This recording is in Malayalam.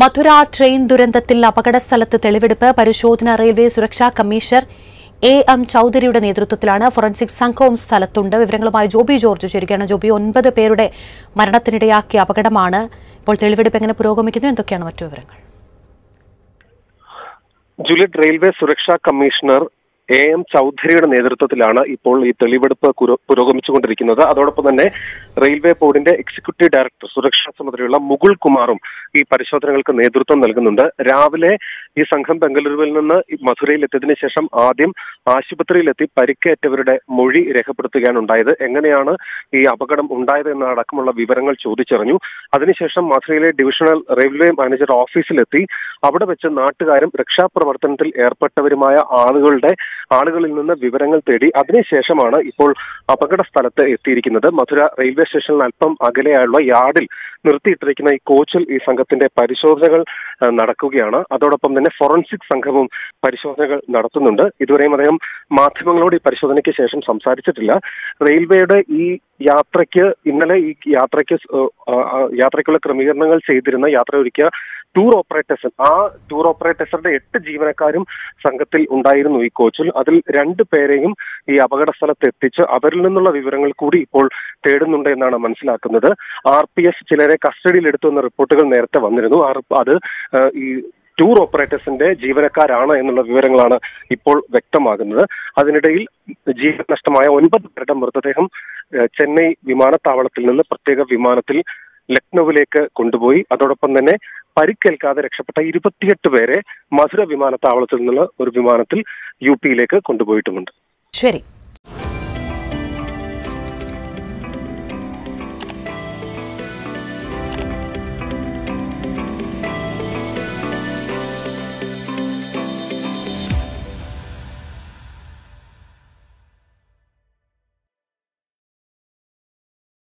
മധുര ട്രെയിൻ ദുരന്തത്തിൽ അപകടസ്ഥലത്ത് തെളിവെടുപ്പ് പരിശോധന റെയിൽവേ സുരക്ഷാ കമ്മീഷണർ എ എം ചൌധരിയുടെ നേതൃത്വത്തിലാണ് ഫോറൻസിക് സംഘവും സ്ഥലത്തുണ്ട്. വിവരങ്ങളുമായി ജോബി ജോർജ് ചേരുകയാണ്. ജോബി ഒൻപത് പേരുടെ മരണത്തിനിടയാക്കിയ അപകടമാണ് ഇപ്പോൾ തെളിവെടുപ്പ് എങ്ങനെ പുരോഗമിക്കുന്നു? എന്തൊക്കെയാണ് മറ്റു വിവരങ്ങൾ? ജൂലിയറ്റ് റെയിൽവേ സുരക്ഷാ കമ്മീഷണർ എ എം ചൌധരിയുടെ നേതൃത്വത്തിലാണ് ഇപ്പോൾ ഈ തെളിവെടുപ്പ് പുരോ- പുരോഗമിച്ചുകൊണ്ടിരിക്കുന്നത്. അതോടൊപ്പം തന്നെ റെയിൽവേ ബോർഡിന്റെ എക്സിക്യൂട്ടീവ് ഡയറക്ടർ സുരക്ഷാ ചുമതലയുള്ള മുകുൾ കുമാറും ഈ പരിശോധനകൾക്ക് നേതൃത്വം നൽകുന്നുണ്ട്. രാവിലെ ഈ സംഘം ബംഗളൂരുവിൽ നിന്ന് മധുരയിൽ എത്തിയതിനു ശേഷം ആദ്യം ആശുപത്രിയിലെത്തി പരിക്കേറ്റവരുടെ മൊഴി രേഖപ്പെടുത്തുകയാണ് ഉണ്ടായത്. എങ്ങനെയാണ് ഈ അപകടം ഉണ്ടായത് എന്നടക്കമുള്ള വിവരങ്ങൾ ചോദിച്ചറിഞ്ഞു. അതിനുശേഷം മധുരയിലെ ഡിവിഷണൽ റെയിൽവേ മാനേജർ ഓഫീസിലെത്തി. അവിടെ വെച്ച് നാട്ടുകാരും രക്ഷാപ്രവർത്തനത്തിൽ ഏർപ്പെട്ടവരുമായ ആളുകളുടെ ആളുകളിൽ നിന്ന് വിവരങ്ങൾ തേടി അതിനുശേഷമാണ് ഇപ്പോൾ അപകട സ്ഥലത്ത് എത്തിയിരിക്കുന്നത്. മധുര റെയിൽവേ സ്റ്റേഷനിൽ അല്പം അകലെയുള്ള യാർഡിൽ നിർത്തിയിട്ടിരിക്കുന്ന ഈ കോച്ചിൽ ഈ സംഘത്തിന്റെ പരിശോധനകൾ നടക്കുകയാണ്. അതോടൊപ്പം തന്നെ ഫോറൻസിക് സംഘവും പരിശോധനകൾ നടത്തുന്നുണ്ട്. ഇതുവരെയും അദ്ദേഹം മാധ്യമങ്ങളോട് ഈ പരിശോധനയ്ക്ക് ശേഷം സംസാരിച്ചിട്ടില്ല. റെയിൽവേയുടെ ഈ യാത്രയ്ക്ക് ഇന്നലെ ഈ യാത്രയ്ക്ക് യാത്രയ്ക്കുള്ള ക്രമീകരണങ്ങൾ ചെയ്തിരുന്ന യാത്ര ഒരുക്കിയ ടൂർ ഓപ്പറേറ്റേഴ്സ് ആ ടൂർ ഓപ്പറേറ്റേഴ്സിന്റെ എട്ട് ജീവനക്കാരും സംഘത്തിൽ ഉണ്ടായിരുന്നു ഈ കോച്ചിൽ. അതിൽ രണ്ടു പേരെയും ഈ അപകട സ്ഥലത്ത് എത്തിച്ച് അവരിൽ നിന്നുള്ള വിവരങ്ങൾ കൂടി ഇപ്പോൾ തേടുന്നുണ്ട് എന്നാണ് മനസ്സിലാക്കുന്നത്. ആർ പി എസ് ചിലരെ കസ്റ്റഡിയിൽ എടുത്തു എന്ന റിപ്പോർട്ടുകൾ നേരത്തെ വന്നിരുന്നു. അത് ഈ ടൂർ ഓപ്പറേറ്റേഴ്സിന്റെ ജീവനക്കാരാണ് എന്നുള്ള വിവരങ്ങളാണ് ഇപ്പോൾ വ്യക്തമാകുന്നത്. അതിനിടയിൽ ജീവൻ നഷ്ടമായ ഒൻപത് പേരുടെ മൃതദേഹം ചെന്നൈ വിമാനത്താവളത്തിൽ നിന്ന് പ്രത്യേക വിമാനത്തിൽ ലക്നൌവിലേക്ക് കൊണ്ടുപോയി. അതോടൊപ്പം തന്നെ പരിക്കേൽക്കാതെ രക്ഷപ്പെട്ട ഇരുപത്തിയെട്ട് പേരെ മധുര വിമാനത്താവളത്തിൽ നിന്നുള്ള ഒരു വിമാനത്തിൽ യു പിയിലേക്ക് കൊണ്ടുപോയിട്ടുമുണ്ട്. ശരി.